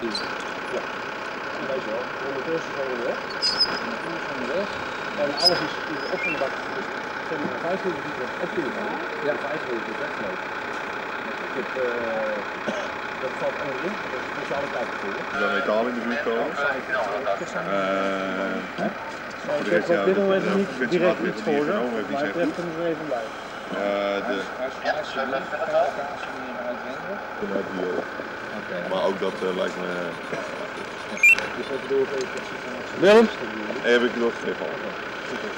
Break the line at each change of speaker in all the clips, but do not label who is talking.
Ja. Deze wel. Ondertussen zijn we weg. Ondertussen zijn we weg. En alles is is op van de bak. Dus zeg maar 25 liter op kunnen gaan. Ja. 5 liter is weggelopen. Ik heb, eh, dat valt onderin. Dat is een speciale tijd voor.
Er zou metaal in de buurt komen. Eh,
ik
de
heb
ja,
op dit moment
de- de
niet direct iets gehoord,
die
maar ik
zegt
blijf er nog even bij.
eh, de, vanuit die, maar ook dat eh, lijkt me.
Dus even.
Willem? Hey, heb ik doorgegeven al?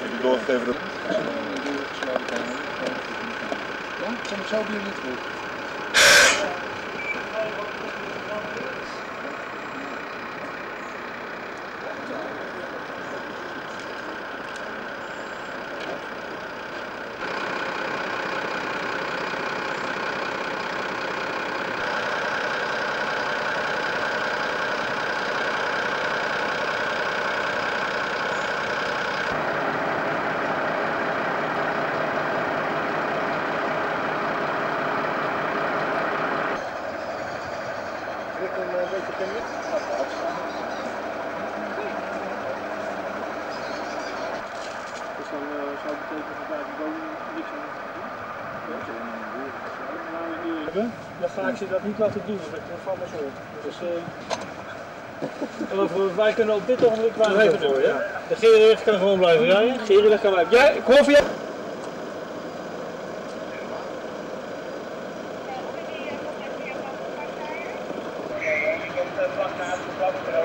Heb ik doorgegeven dat.
Ja, ik zo bij jullie terug. Ik een eh. Dus dan eh, zou het betekenen dat daar de woning niks aan hebben. Dan ga ik ze dat niet laten doen, dat ik van me zo. Dus, uh, over, wij kunnen op dit ogenblik even door, ja? De Gerard kan gewoon blijven rijden. Gerard kan blijven. Jij, ik hoor van jou. pass the double pass.